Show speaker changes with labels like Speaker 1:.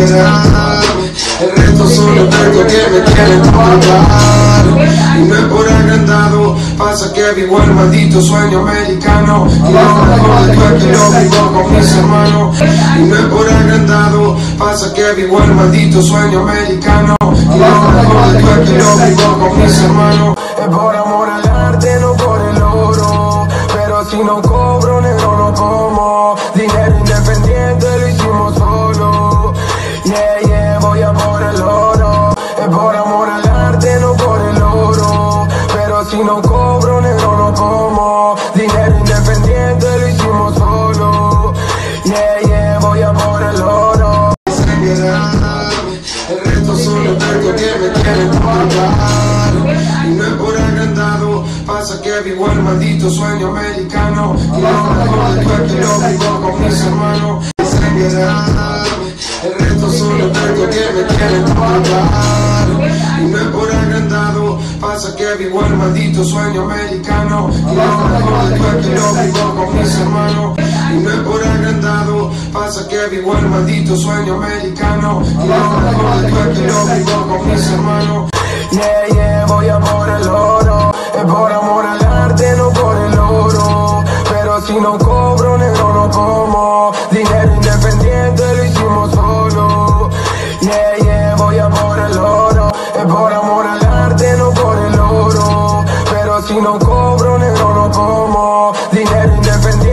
Speaker 1: El resto son los que me quieren matar. Y no es por agrandado, pasa que vivo el maldito sueño americano. Y lo mejor de todo es que lo vivo con mis hermanos. Y no es por agrandado, pasa que vivo el maldito sueño americano. Y lo mejor de todo es que lo vivo con mis hermanos. Es por amor al arte, no por el oro. Pero si no Si no cobro, negro no como. Dinero independiente lo hicimos solo. Yeah, yeah, voy a por el oro. El resto son los textos que me quieren matar. Y no es por agrandado, pasa que vivo el maldito sueño americano. Y lo mejor de todo es que lo vivo con mis hermanos. El resto son los textos que me quieren matar. Pasa que vivo el maldito sueño americano. Y lo mejor de todo es que lo vivo con mis hermanos. Y no es por agrandado, pasa que vivo el maldito sueño americano. Y lo mejor de todo es que lo vivo con mis hermanos. Yeah, yeah, voy a por el oro. Es por amor al arte, no por el oro. Pero si no cobro, negro no como. Dinero independiente lo hicimos solo. Yeah, yeah, voy a por el oro. Es por no cobro, negro no como. Dinero independiente